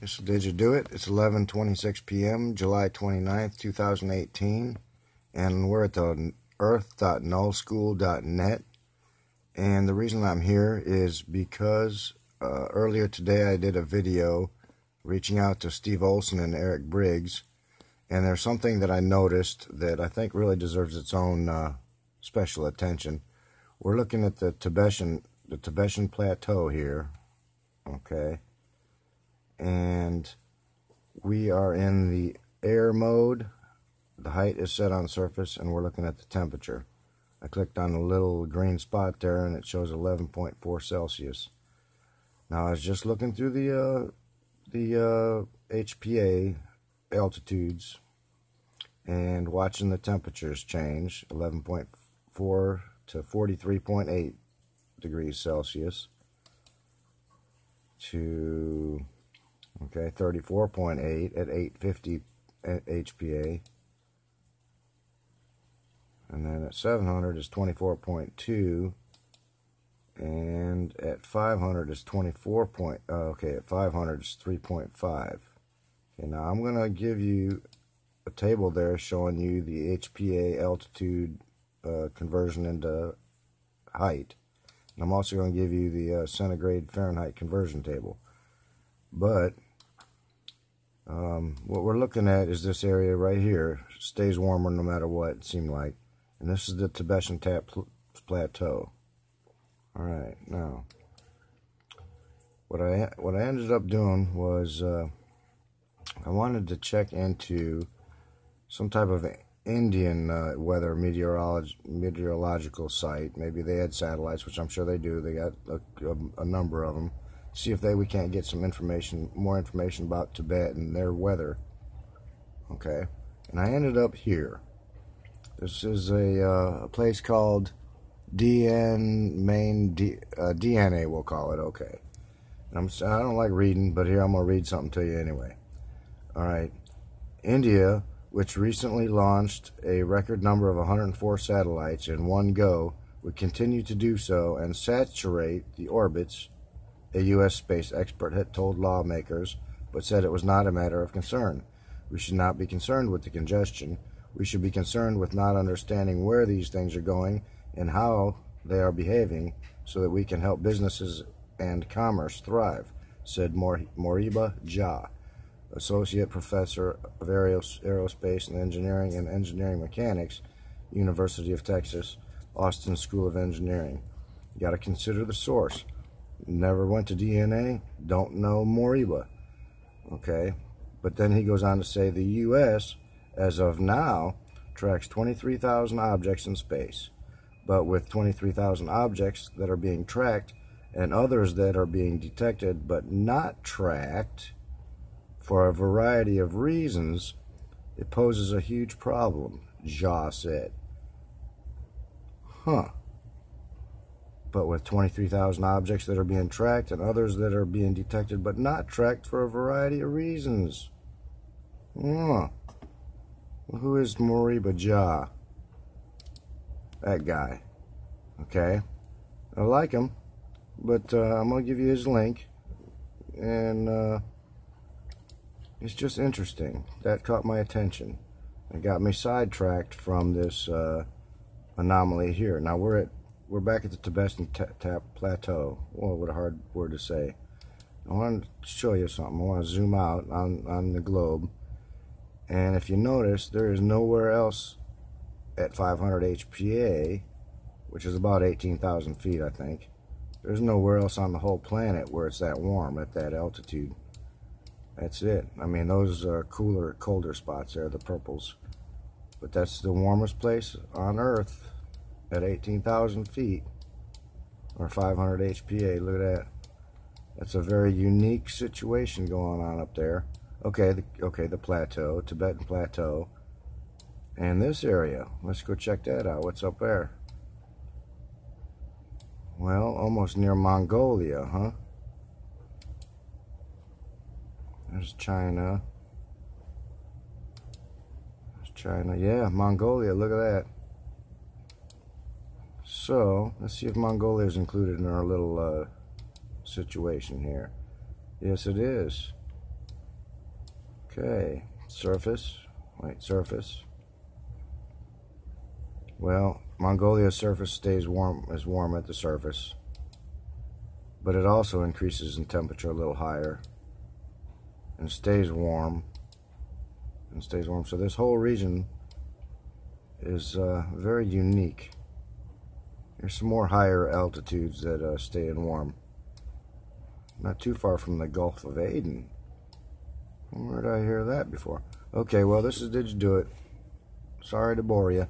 This is Did You Do It? It's 11:26 p.m., July 29th, 2018, and we're at the earth.nullschool.net. And the reason I'm here is because uh, earlier today I did a video reaching out to Steve Olson and Eric Briggs, and there's something that I noticed that I think really deserves its own uh, special attention. We're looking at the Tibetan the Tibetan Plateau here, okay and we are in the air mode. The height is set on surface and we're looking at the temperature. I clicked on the little green spot there and it shows 11.4 Celsius. Now I was just looking through the uh, the uh, HPA altitudes and watching the temperatures change 11.4 to 43.8 degrees Celsius to Okay, 34.8 at 850 at HPA. And then at 700 is 24.2. And at 500 is 24 point, uh, okay, at 500 is 3.5. Okay, now I'm going to give you a table there showing you the HPA altitude uh, conversion into height. And I'm also going to give you the uh, centigrade Fahrenheit conversion table. But um, what we're looking at is this area right here. Stays warmer no matter what, it seemed like. And this is the Tibetan Tap Plateau. Alright, now, what I, what I ended up doing was, uh, I wanted to check into some type of Indian uh, weather meteorolog meteorological site. Maybe they had satellites, which I'm sure they do. They got a, a, a number of them see if they we can't get some information, more information about Tibet and their weather. Okay, and I ended up here. This is a, uh, a place called DN Main D, uh, DNA. We'll call it. Okay. I'm I don't like reading, but here I'm gonna read something to you anyway. All right, India, which recently launched a record number of 104 satellites in one go, would continue to do so and saturate the orbits a U.S. space expert had told lawmakers, but said it was not a matter of concern. We should not be concerned with the congestion. We should be concerned with not understanding where these things are going and how they are behaving so that we can help businesses and commerce thrive, said Moriba Jah, Associate Professor of Aerospace and Engineering and Engineering Mechanics, University of Texas, Austin School of Engineering. You got to consider the source never went to DNA, don't know Moriba. Okay, but then he goes on to say the U.S., as of now, tracks 23,000 objects in space. But with 23,000 objects that are being tracked and others that are being detected but not tracked for a variety of reasons, it poses a huge problem, Jah said. Huh but with 23,000 objects that are being tracked and others that are being detected but not tracked for a variety of reasons. Well, who is Moriba Jah? That guy. Okay? I like him, but uh, I'm going to give you his link. And uh, it's just interesting. That caught my attention. It got me sidetracked from this uh, anomaly here. Now we're at we're back at the Tibetan Tap Plateau. Oh, what a hard word to say. I want to show you something. I want to zoom out on, on the globe. And if you notice, there is nowhere else at 500 HPA, which is about 18,000 feet, I think. There's nowhere else on the whole planet where it's that warm at that altitude. That's it. I mean, those are cooler, colder spots there, the purples. But that's the warmest place on Earth at 18,000 feet or 500 HPA. Look at that. That's a very unique situation going on up there. Okay, the, okay, the plateau, Tibetan Plateau. And this area, let's go check that out. What's up there? Well, almost near Mongolia, huh? There's China. There's China. Yeah, Mongolia, look at that. So, let's see if Mongolia is included in our little uh, situation here. Yes, it is. Okay, surface, white surface. Well, Mongolia's surface stays warm, is warm at the surface, but it also increases in temperature a little higher and stays warm and stays warm. So this whole region is uh, very unique. There's some more higher altitudes that uh, stay in warm. Not too far from the Gulf of Aden. Where did I hear that before? Okay, well, this is Did You Do It? Sorry to bore you.